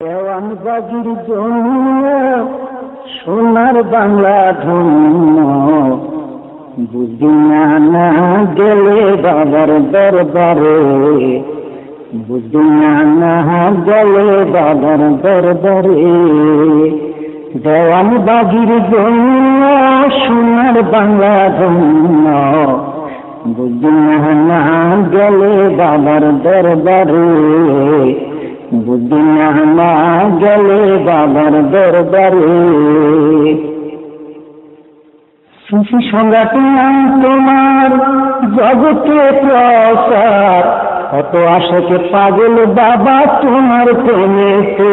দেওয়ান বাজির জন্য সোনার বাংলা ধন্য। বুঝি না না গেলে বাবার দরবারে। বুঝি না না গেলে বাবার দরবারে। দেওয়ান বাজির জন্য সোনার বাংলা ধন্য। না না গেলে বাবার দরবারে। বুদ্ধি না গেলে বাবার দরবারে। শিশু সংজ্ঞাতে তোমার, জগতে প্রসার কত আশাকে পাগল বাবা তোমার প্রেমেতে।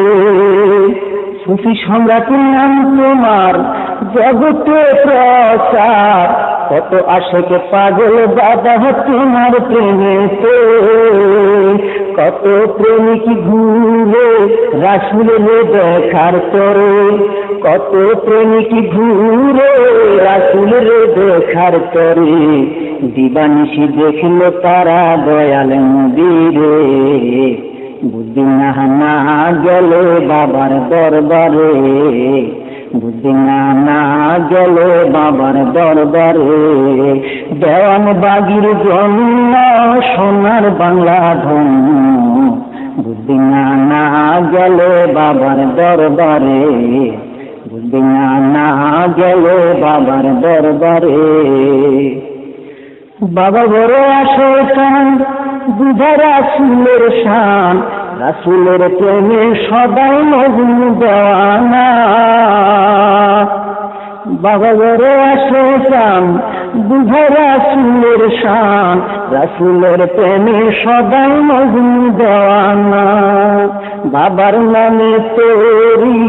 সুফি সম্রাটের নাম তোমার, জগতে প্রসার কত আশাকে পাগল বাবা তোমার প্রেমেতে? কত প্রেমিক ঘুরে রাসুলের দেখার পরে? কত প্রেমিক ঘুরে রাসুলের দেখার পরে? দিবানিশি দেখল তারা দয়াল নদীরে বুদ্ধি না গেলে বাবার দরবারে। বুদ্ধি না গেলে বাবার দরবারে। দেওয়ান বাগির জন্য সোনার বাংলা ধন। বুদ্ধি না গেলে বাবার দরবারে। বুদ্ধি না গেলে বাবার দরবারে। বাবা বড় আসে কান বুঝা রাসুলের শান। রাসুলের প্রেমে সদাই মগুন বাবা বড় আসে কান বুঝা শান। রাসুলের প্রেমে সদাই মগুন দেওয়ানা বাবার নামে তোরি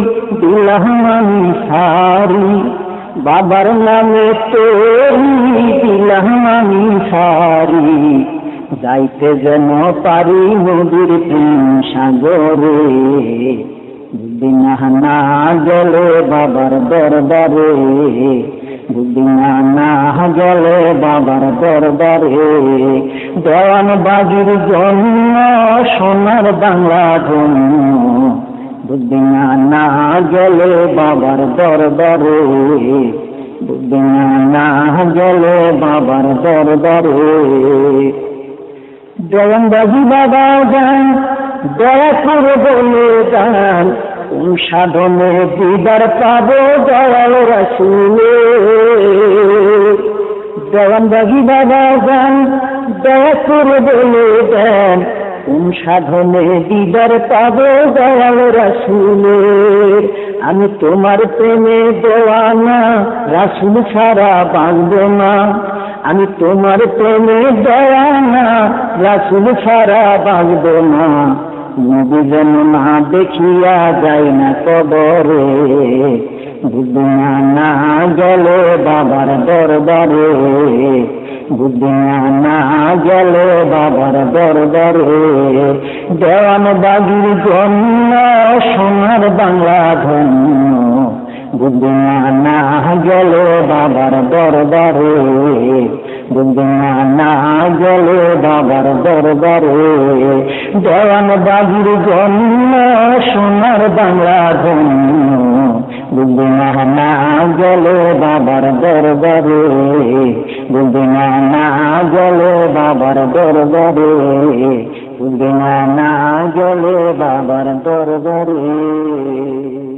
আমি সারি। বাবার নামে তোরি আমি সারি। যাইতে যেন পারি নদীর প্রেম সাগরে। না গেলে বাবার দরবারে বুদ্ধি না গেলে বাবার দরবারে। দেওয়ান বাজির জন্য সোনার বাংলা জন্য বুদ্ধি না গেলে বাবার দরবারে বুদ্ধি না গেলে বাবার দরবারে। জয়ন্দাজি বাবা যান দয়া করে বলে যান কোন সাধনে দিদার পাবো দয়াল রাসুলে। জয়ন্দাজি বাবা যান দয়া করে বলে দেন কোন সাধনে দিদার পাবো দয়াল রাসুলের আমি তোমার প্রেমে দেওয়ানা রাসুল ছাড়া বাঁধব না। আমি তোমার প্রেমে দেওয়ানা রাসুল ছাড়া বাঁধব না। নবী যেন না দেখিয়া যায় না কবরে। বুদ্ধি না গেলে বাবার দরবারে। বুদ্ধি না গেলে বাবার দরবারে। দেওয়ান বাগির জন্য, সোনার বাংলা ধন্য। বুদ্ধি না গেলে বাবার দরবারে। না গেলে বাবার দরবারে। দেওয়ান বাগির জন্য সোনার বাংলা ধন্য। না গেলে বাবার দরবারে। বুদ্ধি না গেলে বাবার দরবারে। বুদ্ধি না না গেলে বাবার দরবারে।